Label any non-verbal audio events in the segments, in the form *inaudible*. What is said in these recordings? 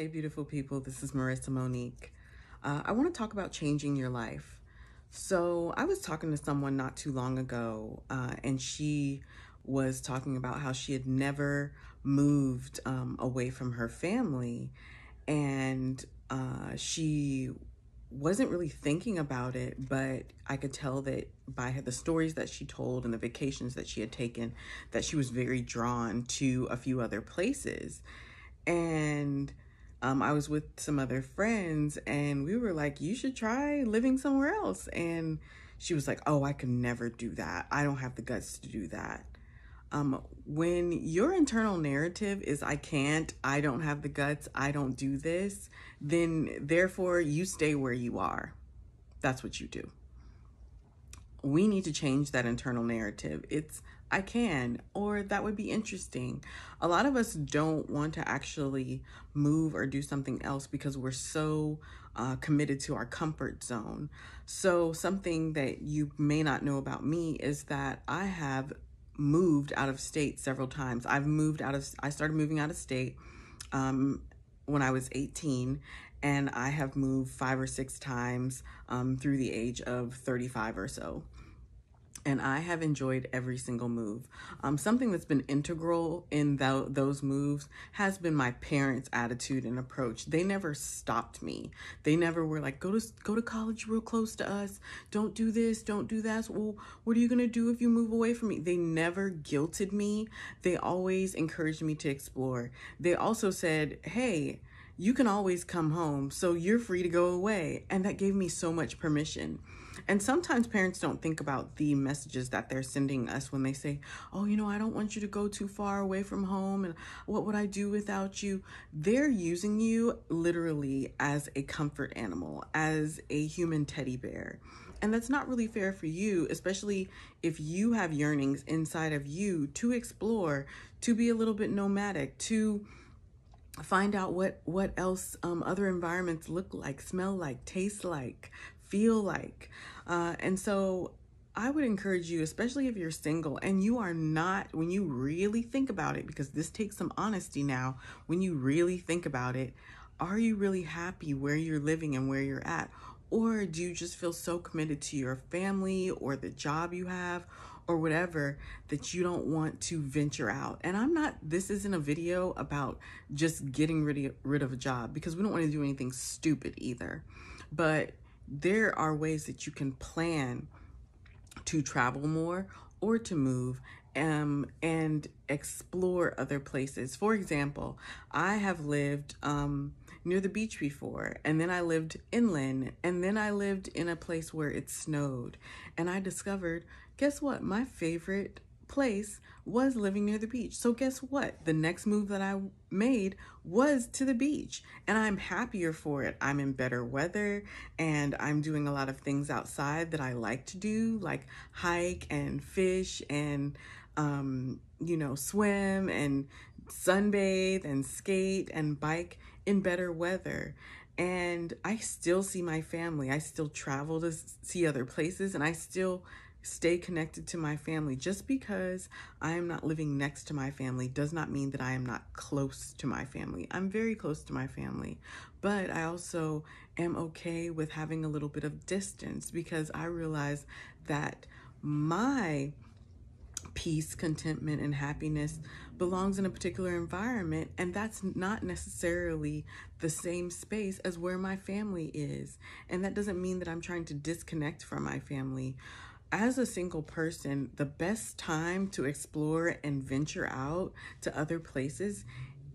Hey, beautiful people. This is Marissa Monique. Uh, I want to talk about changing your life. So, I was talking to someone not too long ago, uh, and she was talking about how she had never moved um, away from her family. And uh, she wasn't really thinking about it, but I could tell that by the stories that she told and the vacations that she had taken, that she was very drawn to a few other places. And um, I was with some other friends, and we were like, You should try living somewhere else. And she was like, Oh, I can never do that. I don't have the guts to do that. Um, when your internal narrative is, I can't, I don't have the guts, I don't do this, then therefore you stay where you are. That's what you do. We need to change that internal narrative. It's, I can, or that would be interesting. A lot of us don't want to actually move or do something else because we're so uh, committed to our comfort zone. So, something that you may not know about me is that I have moved out of state several times. I've moved out of, I started moving out of state um, when I was 18, and I have moved five or six times um, through the age of 35 or so and I have enjoyed every single move. Um, something that's been integral in th- those moves has been my parents' attitude and approach. They never stopped me. They never were like, "Go to go to college real close to us. Don't do this. Don't do that." Well, what are you gonna do if you move away from me? They never guilted me. They always encouraged me to explore. They also said, "Hey." You can always come home, so you're free to go away. And that gave me so much permission. And sometimes parents don't think about the messages that they're sending us when they say, Oh, you know, I don't want you to go too far away from home. And what would I do without you? They're using you literally as a comfort animal, as a human teddy bear. And that's not really fair for you, especially if you have yearnings inside of you to explore, to be a little bit nomadic, to find out what what else um, other environments look like, smell like, taste like, feel like. Uh, and so I would encourage you, especially if you're single and you are not, when you really think about it, because this takes some honesty now, when you really think about it, are you really happy where you're living and where you're at? Or do you just feel so committed to your family or the job you have or whatever that you don't want to venture out? And I'm not, this isn't a video about just getting rid of, rid of a job because we don't want to do anything stupid either. But there are ways that you can plan to travel more or to move um, and explore other places. For example, I have lived um, near the beach before, and then I lived inland, and then I lived in a place where it snowed. And I discovered, guess what? My favorite place was living near the beach. So guess what? The next move that I made was to the beach and I'm happier for it. I'm in better weather and I'm doing a lot of things outside that I like to do like hike and fish and um you know swim and sunbathe and skate and bike in better weather and I still see my family. I still travel to see other places and I still stay connected to my family. Just because I am not living next to my family does not mean that I am not close to my family. I'm very close to my family, but I also am okay with having a little bit of distance because I realize that my peace, contentment, and happiness belongs in a particular environment, and that's not necessarily the same space as where my family is. And that doesn't mean that I'm trying to disconnect from my family as a single person, the best time to explore and venture out to other places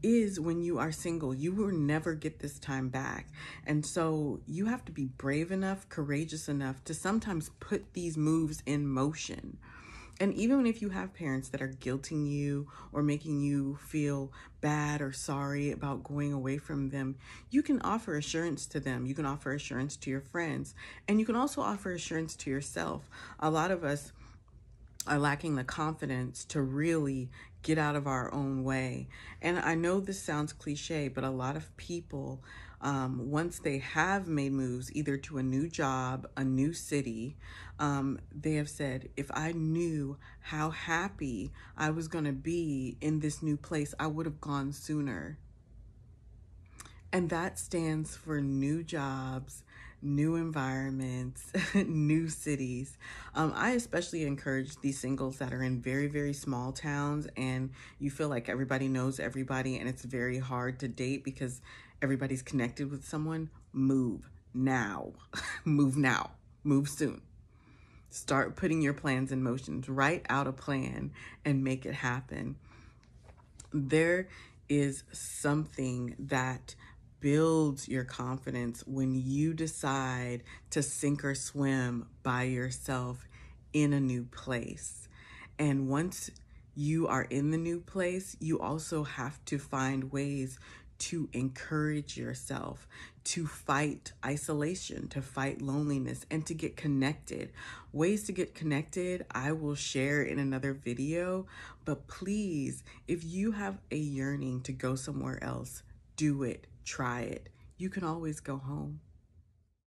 is when you are single. You will never get this time back. And so you have to be brave enough, courageous enough to sometimes put these moves in motion. And even if you have parents that are guilting you or making you feel bad or sorry about going away from them, you can offer assurance to them. You can offer assurance to your friends. And you can also offer assurance to yourself. A lot of us are lacking the confidence to really get out of our own way. And I know this sounds cliche, but a lot of people um, once they have made moves either to a new job, a new city, um, they have said, if I knew how happy I was going to be in this new place, I would have gone sooner. And that stands for new jobs, new environments, *laughs* new cities. Um, I especially encourage these singles that are in very, very small towns and you feel like everybody knows everybody and it's very hard to date because everybody's connected with someone. Move now. *laughs* move now. Move soon. Start putting your plans in motion. Write out a plan and make it happen. There is something that builds your confidence when you decide to sink or swim by yourself in a new place. And once you are in the new place, you also have to find ways to encourage yourself, to fight isolation, to fight loneliness, and to get connected. Ways to get connected, I will share in another video. But please, if you have a yearning to go somewhere else, do it try it. You can always go home.